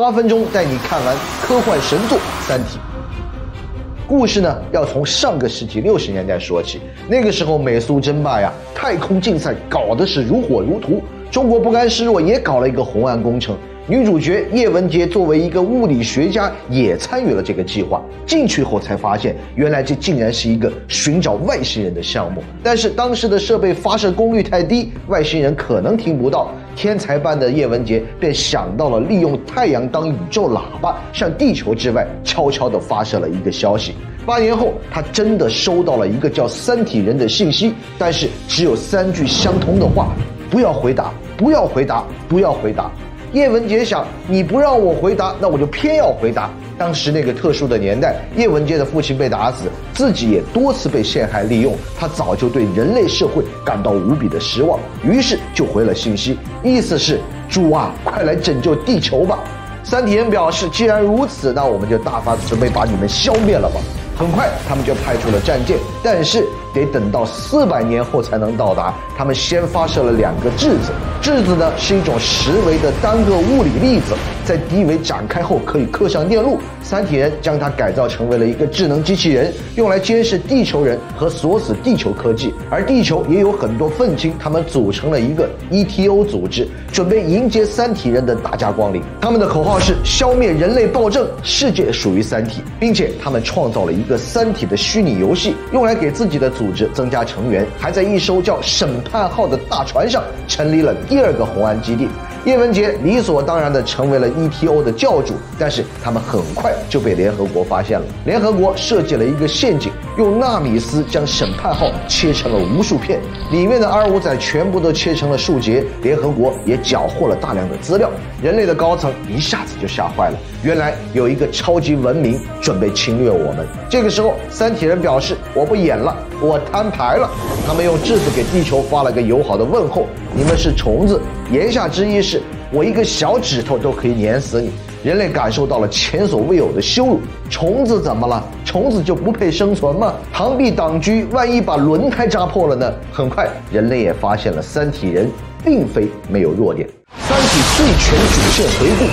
八分钟带你看完科幻神作《三体》。故事呢，要从上个世纪六十年代说起。那个时候，美苏争霸呀，太空竞赛搞得是如火如荼。中国不甘示弱，也搞了一个红岸工程。女主角叶文洁作为一个物理学家，也参与了这个计划。进去后才发现，原来这竟然是一个寻找外星人的项目。但是当时的设备发射功率太低，外星人可能听不到。天才般的叶文洁便想到了利用太阳当宇宙喇叭，向地球之外悄悄地发射了一个消息。八年后，他真的收到了一个叫三体人的信息，但是只有三句相同的话：不要回答，不要回答，不要回答。叶文洁想，你不让我回答，那我就偏要回答。当时那个特殊的年代，叶文洁的父亲被打死，自己也多次被陷害利用，他早就对人类社会感到无比的失望，于是就回了信息，意思是：主啊，快来拯救地球吧！三体人表示，既然如此，那我们就大发慈悲，把你们消灭了吧。很快，他们就派出了战舰，但是得等到四百年后才能到达。他们先发射了两个质子，质子呢是一种十维的单个物理粒子，在低维展开后可以刻上电路。三体人将它改造成为了一个智能机器人，用来监视地球人和锁死地球科技。而地球也有很多愤青，他们组成了一个 ETO 组织，准备迎接三体人的大驾光临。他们的口号是消灭人类暴政，世界属于三体，并且他们创造了一个三体的虚拟游戏，用来给自己的组织增加成员，还在一艘叫审判号的大船上成立了第二个红岸基地。叶文洁理所当然地成为了 ETO 的教主，但是他们很快就被联合国发现了。联合国设计了一个陷阱，用纳米丝将审判号切成了无数片，里面的二五仔全部都切成了数节。联合国也缴获了大量的资料，人类的高层一下子就吓坏了。原来有一个超级文明准备侵略我们。这个时候，三体人表示：“我不演了，我摊牌了。”他们用质子给地球发了个友好的问候：“你们是虫子。”言下之意是我一个小指头都可以碾死你。人类感受到了前所未有的羞辱。虫子怎么了？虫子就不配生存吗？螳臂挡车，万一把轮胎扎破了呢？很快，人类也发现了三体人并非没有弱点。三体最全主线回顾，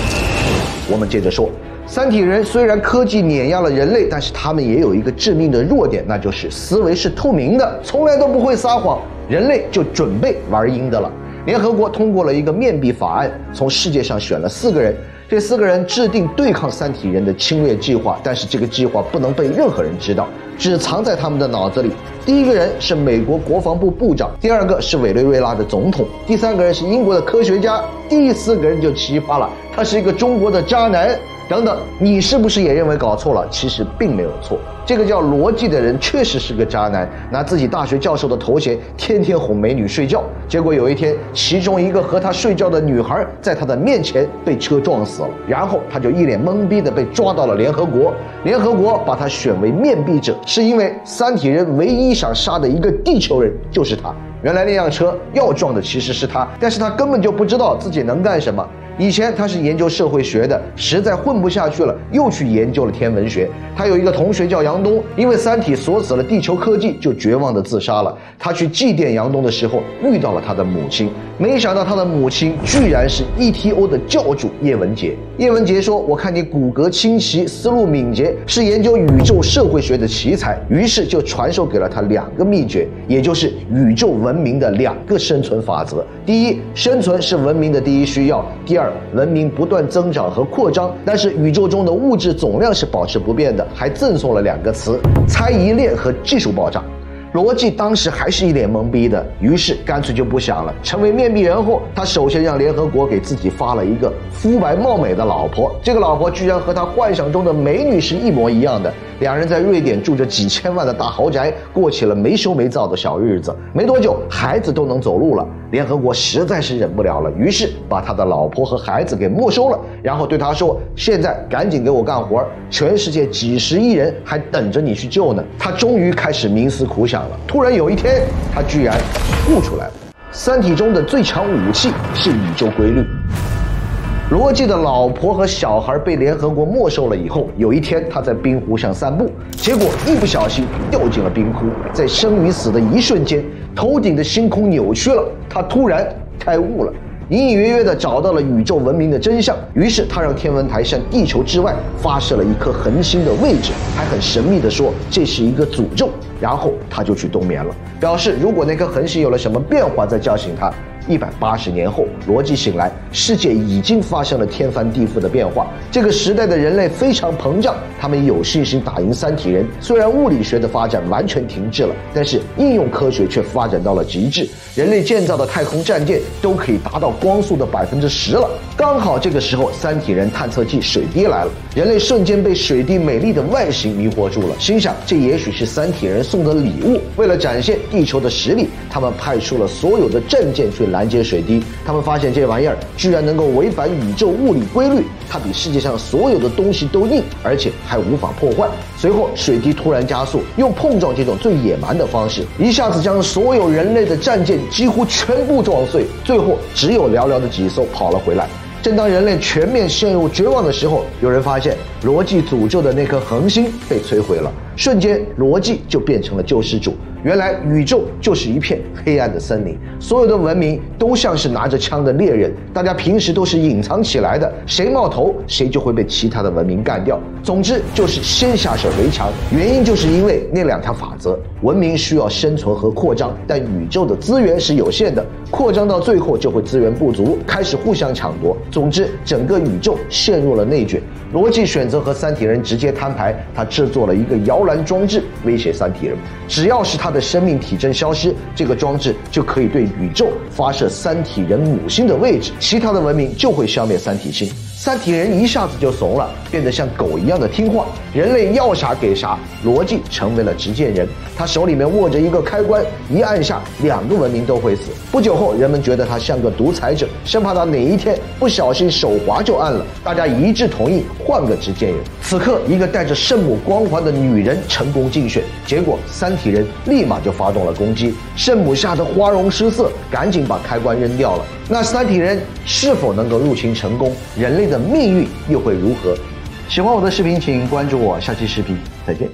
我们接着说，三体人虽然科技碾压了人类，但是他们也有一个致命的弱点，那就是思维是透明的，从来都不会撒谎。人类就准备玩阴的了。联合国通过了一个面壁法案，从世界上选了四个人，这四个人制定对抗三体人的侵略计划，但是这个计划不能被任何人知道，只藏在他们的脑子里。第一个人是美国国防部部长，第二个是委内瑞拉的总统，第三个人是英国的科学家，第四个人就奇葩了，他是一个中国的渣男。等等，你是不是也认为搞错了？其实并没有错。这个叫罗辑的人确实是个渣男，拿自己大学教授的头衔，天天哄美女睡觉。结果有一天，其中一个和他睡觉的女孩在他的面前被车撞死了，然后他就一脸懵逼的被抓到了联合国。联合国把他选为面壁者，是因为三体人唯一想杀的一个地球人就是他。原来那辆车要撞的其实是他，但是他根本就不知道自己能干什么。以前他是研究社会学的，实在混不下去了，又去研究了天文学。他有一个同学叫杨东，因为《三体》锁死了地球科技，就绝望的自杀了。他去祭奠杨东的时候，遇到了他的母亲，没想到他的母亲居然是 ETO 的教主叶文洁。叶文洁说：“我看你骨骼清奇，思路敏捷，是研究宇宙社会学的奇才。”于是就传授给了他两个秘诀，也就是宇宙文明的两个生存法则：第一，生存是文明的第一需要；第二。文明不断增长和扩张，但是宇宙中的物质总量是保持不变的，还赠送了两个词：猜疑链和技术爆炸。罗辑当时还是一脸懵逼的，于是干脆就不想了。成为面壁人后，他首先让联合国给自己发了一个肤白貌美的老婆，这个老婆居然和他幻想中的美女是一模一样的。两人在瑞典住着几千万的大豪宅，过起了没羞没臊的小日子。没多久，孩子都能走路了。联合国实在是忍不了了，于是把他的老婆和孩子给没收了，然后对他说：“现在赶紧给我干活，全世界几十亿人还等着你去救呢。”他终于开始冥思苦想了。突然有一天，他居然悟出来了：三体中的最强武器是宇宙规律。罗辑的老婆和小孩被联合国没收了以后，有一天他在冰湖上散步，结果一不小心掉进了冰窟，在生与死的一瞬间，头顶的星空扭曲了，他突然开悟了。隐隐约约的找到了宇宙文明的真相。于是他让天文台向地球之外发射了一颗恒星的位置，还很神秘的说这是一个诅咒。然后他就去冬眠了，表示如果那颗恒星有了什么变化，再叫醒他。一百八十年后，罗辑醒来，世界已经发生了天翻地覆的变化。这个时代的人类非常膨胀，他们有信心打赢三体人。虽然物理学的发展完全停滞了，但是应用科学却发展到了极致。人类建造的太空战舰都可以达到光速的百分之十了。刚好这个时候，三体人探测器水滴来了，人类瞬间被水滴美丽的外形迷惑住了，心想这也许是三体人送的礼物。为了展现地球的实力，他们派出了所有的战舰去拦。拦截水滴，他们发现这玩意儿居然能够违反宇宙物理规律，它比世界上所有的东西都硬，而且还无法破坏。随后，水滴突然加速，用碰撞这种最野蛮的方式，一下子将所有人类的战舰几乎全部撞碎。最后，只有寥寥的几艘跑了回来。正当人类全面陷入绝望的时候，有人发现罗辑诅咒的那颗恒星被摧毁了，瞬间罗辑就变成了救世主。原来宇宙就是一片黑暗的森林，所有的文明都像是拿着枪的猎人，大家平时都是隐藏起来的，谁冒头谁就会被其他的文明干掉。总之就是先下手为强，原因就是因为那两条法则：文明需要生存和扩张，但宇宙的资源是有限的，扩张到最后就会资源不足，开始互相抢夺。总之，整个宇宙陷入了内卷。罗辑选择和三体人直接摊牌，他制作了一个摇篮装置，威胁三体人，只要是他。的 生命体征消失，这个装置就可以对宇宙发射三体人母星的位置，其他的文明就会消灭三体星。三体人一下子就怂了，变得像狗一样的听话。人类要啥给啥，罗辑成为了执剑人。他手里面握着一个开关，一按下，两个文明都会死。不久后，人们觉得他像个独裁者，生怕他哪一天不小心手滑就按了。大家一致同意换个执剑人。此刻，一个带着圣母光环的女人成功竞选，结果三体人立马就发动了攻击。圣母吓得花容失色，赶紧把开关扔掉了。那三体人是否能够入侵成功？人类的命运又会如何？喜欢我的视频，请关注我，下期视频再见。